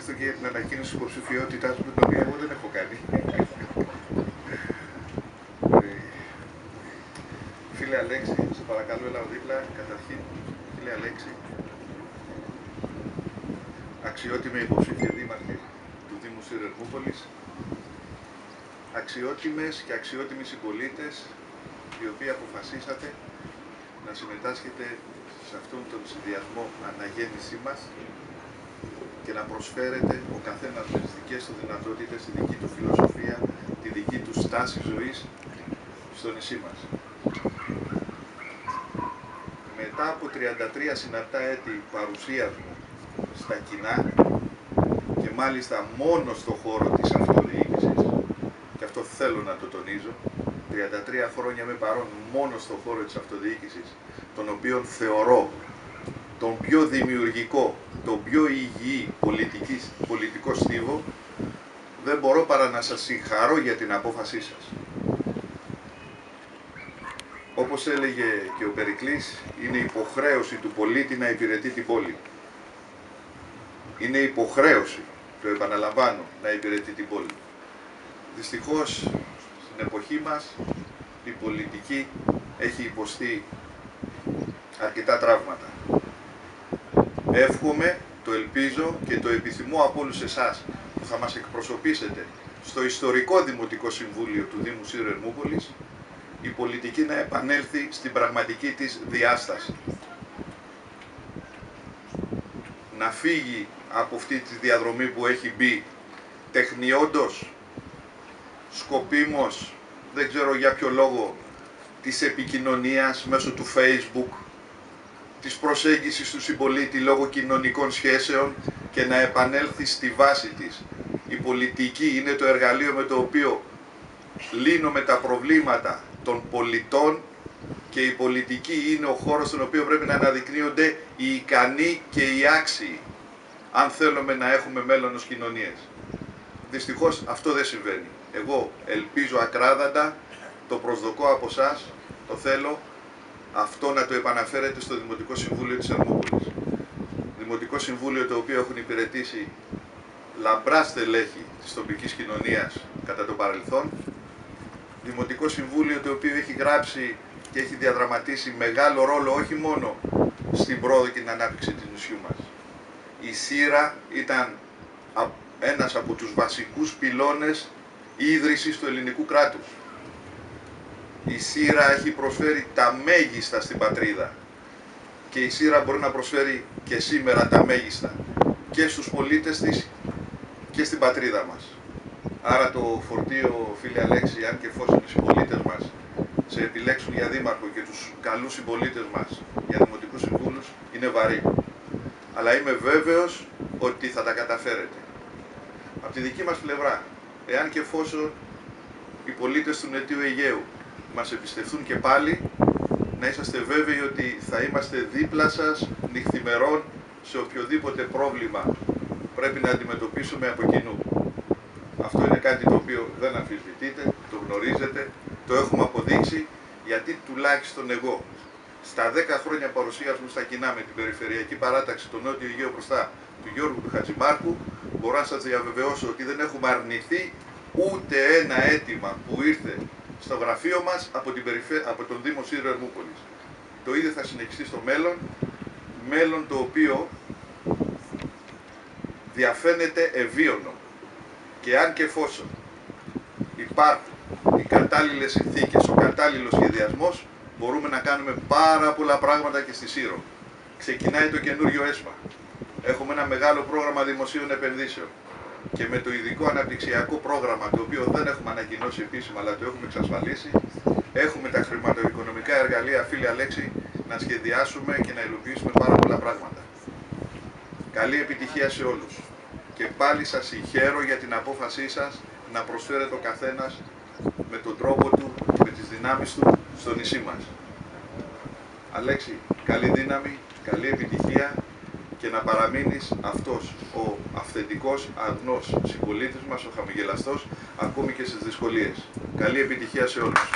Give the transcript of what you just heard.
ευχαριστώ και για την ανακοίνωση υποψηφιότητάς μου, την οποία εγώ δεν έχω κάνει. Ε, Φίλε Αλέξη, σε παρακαλώ έλα δίπλα, καταρχήν, φίλε Αλέξη, αξιότιμη υποψήφια δήμαρχη του Δήμου Συρερμούπολης, αξιότιμες και αξιότιμοι συμπολίτες οι οποίοι αποφασίσατε να συμμετάσχετε σε αυτόν τον συνδυασμό αναγέννησή μας και να προσφέρετε ο καθένας με τις δικές του δυνατότητες, τη δική του φιλοσοφία, τη δική του στάση ζωής στο νησί μας. Μετά από 33 συναρτά έτη παρουσίας μου στα κοινά και μάλιστα μόνο στο χώρο της αυτοδιοίκησης, και αυτό θέλω να το τονίζω, 33 χρόνια με παρόν μόνο στο χώρο της αυτοδιοίκησης, τον οποίο θεωρώ τον πιο δημιουργικό, τον πιο υγιή πολιτικής, πολιτικό στίβο, δεν μπορώ παρά να σας συγχαρώ για την απόφασή σας. Όπως έλεγε και ο Περικλής, είναι υποχρέωση του πολίτη να υπηρετεί την πόλη. Είναι υποχρέωση, το επαναλαμβάνω, να υπηρετεί την πόλη. Δυστυχώς, στην εποχή μας, η πολιτική έχει υποστεί αρκετά τραύματα. Εύχομαι, το ελπίζω και το επιθυμώ από όλους εσάς που θα μας εκπροσωπήσετε στο ιστορικό Δημοτικό Συμβούλιο του Δήμου Σύρου Ερμούπολης η πολιτική να επανέλθει στην πραγματική της διάσταση. Να φύγει από αυτή τη διαδρομή που έχει μπει τεχνιόντος, σκοπίμος, δεν ξέρω για ποιο λόγο, της επικοινωνίας μέσω του Facebook, της προσέγγισης του συμπολίτη λόγω κοινωνικών σχέσεων και να επανέλθει στη βάση της. Η πολιτική είναι το εργαλείο με το οποίο λύνουμε τα προβλήματα των πολιτών και η πολιτική είναι ο χώρος στον οποίο πρέπει να αναδεικνύονται οι ικανοί και οι άξιοι αν θέλουμε να έχουμε μέλλον ως κοινωνίες. Δυστυχώς αυτό δεν συμβαίνει. Εγώ ελπίζω ακράδαντα, το προσδοκώ από εσά, το θέλω, αυτό να το επαναφέρετε στο Δημοτικό Συμβούλιο της Ερμούπολης. Δημοτικό Συμβούλιο το οποίο έχουν υπηρετήσει λαμπρά στελέχη της τοπικής κοινωνίας κατά το παρελθόν. Δημοτικό Συμβούλιο το οποίο έχει γράψει και έχει διαδραματίσει μεγάλο ρόλο όχι μόνο στην πρόοδο και την ανάπτυξη της νησιού μας. Η ΣΥΡΑ ήταν ένας από τους βασικούς πυλώνες ίδρυσης του ελληνικού κράτους η ΣΥΡΑ έχει προσφέρει τα μέγιστα στην πατρίδα και η ΣΥΡΑ μπορεί να προσφέρει και σήμερα τα μέγιστα και στους πολίτες της και στην πατρίδα μας. Άρα το φορτίο, φίλε Αλέξη, αν και εφόσον οι συμπολίτες μας σε επιλέξουν για δήμαρχο και τους καλούς συμπολίτες μας για δημοτικούς συμβούλους, είναι βαρύ. Αλλά είμαι βέβαιος ότι θα τα καταφέρετε. Από τη δική μας πλευρά, εάν και εφόσον οι πολίτες του Νετίου Αιγαίου μας εμπιστευτούν και πάλι, να είσαστε βέβαιοι ότι θα είμαστε δίπλα σας νυχθημερών σε οποιοδήποτε πρόβλημα πρέπει να αντιμετωπίσουμε από κοινού. Αυτό είναι κάτι το οποίο δεν αμφισβητείτε, το γνωρίζετε, το έχουμε αποδείξει, γιατί τουλάχιστον εγώ στα 10 χρόνια παρουσίας μου στα κοινά με την περιφερειακή παράταξη του Νότιο Αιγαίου μπροστά του Γιώργου του Χατζημάρκου, μπορώ να σας διαβεβαιώσω ότι δεν έχουμε αρνηθεί ούτε ένα αίτημα που ήρθε στο γραφείο μας από, την από τον Δήμο Σύρο Ερμούπολης. Το ίδιο θα συνεχιστεί στο μέλλον, μέλλον το οποίο διαφαίνεται ευίωνο. Και αν και εφόσον υπάρχουν οι κατάλληλες συνθήκες, ο κατάλληλος σχεδιασμός, μπορούμε να κάνουμε πάρα πολλά πράγματα και στη Σύρο. Ξεκινάει το καινούριο ΕΣΠΑ. Έχουμε ένα μεγάλο πρόγραμμα δημοσίων επενδύσεων και με το ειδικό αναπτυξιακό πρόγραμμα το οποίο δεν έχουμε ανακοινώσει επίσημα αλλά το έχουμε εξασφαλίσει έχουμε τα χρηματοοικονομικά εργαλεία φίλοι Αλέξη να σχεδιάσουμε και να υλοποιήσουμε πάρα πολλά πράγματα. Καλή επιτυχία σε όλους και πάλι σας συγχαίρω για την απόφασή σας να προσφέρετε ο καθένας με τον τρόπο του, με τις δυνάμεις του στο νησί μας. Αλέξη, καλή δύναμη, καλή επιτυχία και να παραμείνεις αυτός ο αυθεντικός, αγνός συμπολίτης μας, ο χαμογελαστός, ακόμη και στις δυσκολίες. Καλή επιτυχία σε όλους.